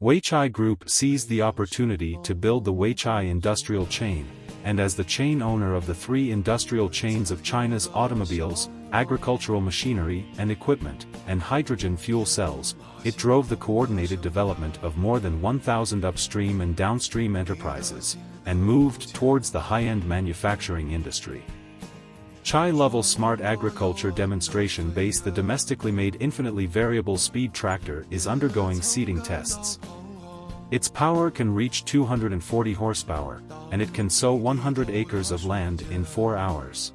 Weichai Group seized the opportunity to build the Weichai industrial chain, and as the chain owner of the three industrial chains of China's automobiles, agricultural machinery and equipment, and hydrogen fuel cells, it drove the coordinated development of more than 1,000 upstream and downstream enterprises, and moved towards the high-end manufacturing industry. Chai Lovol Smart Agriculture demonstration base The domestically made infinitely variable speed tractor is undergoing seeding tests. Its power can reach 240 horsepower, and it can sow 100 acres of land in 4 hours.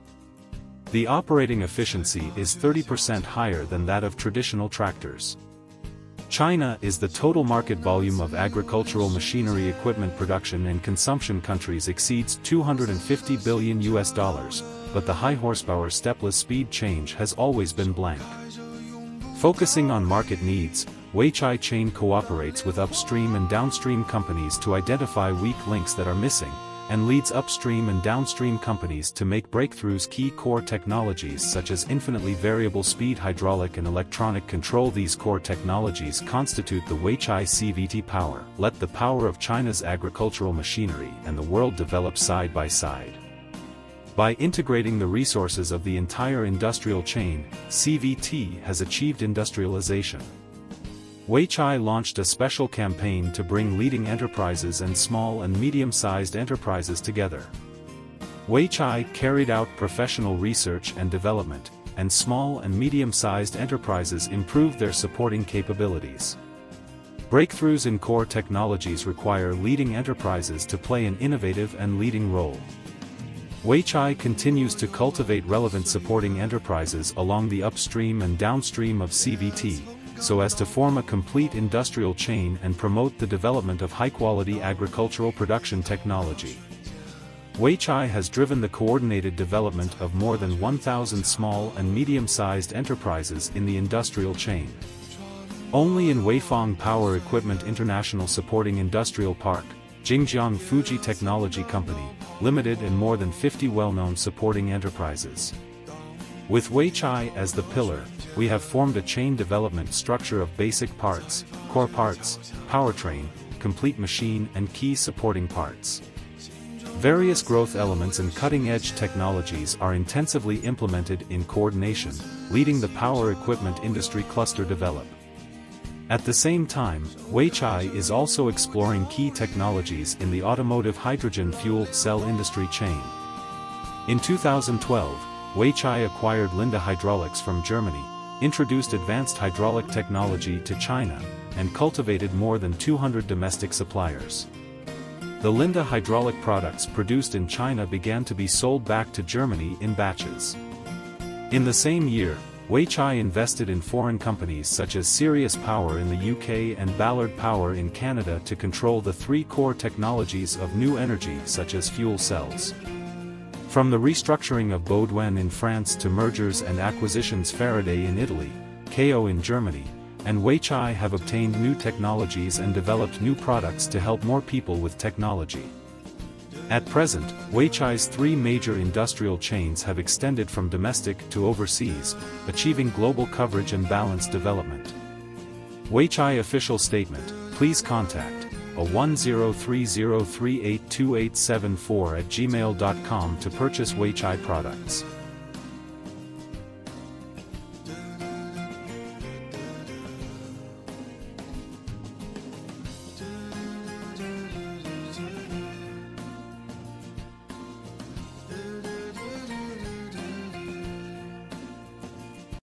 The operating efficiency is 30% higher than that of traditional tractors. China is the total market volume of agricultural machinery equipment production and consumption countries exceeds 250 billion US dollars, but the high horsepower stepless speed change has always been blank. Focusing on market needs, Weichai Chain cooperates with upstream and downstream companies to identify weak links that are missing, and leads upstream and downstream companies to make breakthroughs key core technologies such as infinitely variable speed hydraulic and electronic control These core technologies constitute the Weichai CVT power. Let the power of China's agricultural machinery and the world develop side by side. By integrating the resources of the entire industrial chain, CVT has achieved industrialization. Weichai launched a special campaign to bring leading enterprises and small and medium-sized enterprises together. Weichai carried out professional research and development, and small and medium-sized enterprises improved their supporting capabilities. Breakthroughs in core technologies require leading enterprises to play an innovative and leading role. Weichai continues to cultivate relevant supporting enterprises along the upstream and downstream of CVT, so as to form a complete industrial chain and promote the development of high-quality agricultural production technology. Weichai has driven the coordinated development of more than 1,000 small and medium-sized enterprises in the industrial chain. Only in Weifang Power Equipment International supporting Industrial Park, Jingjiang Fuji Technology Company, Limited and more than 50 well-known supporting enterprises. With Weichai as the pillar, we have formed a chain development structure of basic parts, core parts, powertrain, complete machine and key supporting parts. Various growth elements and cutting-edge technologies are intensively implemented in coordination, leading the power equipment industry cluster develop. At the same time, Weichai is also exploring key technologies in the automotive hydrogen fuel cell industry chain. In 2012, Weichai acquired Linde Hydraulics from Germany, introduced advanced hydraulic technology to China, and cultivated more than 200 domestic suppliers. The Linde hydraulic products produced in China began to be sold back to Germany in batches. In the same year, Weichai invested in foreign companies such as Ceres Power in the UK and Ballard Power in Canada to control the three core technologies of new energy such as fuel cells. From the restructuring of Baudouin in France to mergers and acquisitions Ferretti in Italy, KION in Germany, and Weichai have obtained new technologies and developed new products to help more people with technology. At present, Weichai's three major industrial chains have extended from domestic to overseas, achieving global coverage and balanced development. Weichai official statement, please contact a 1030382874 at gmail.com to purchase Weichai products.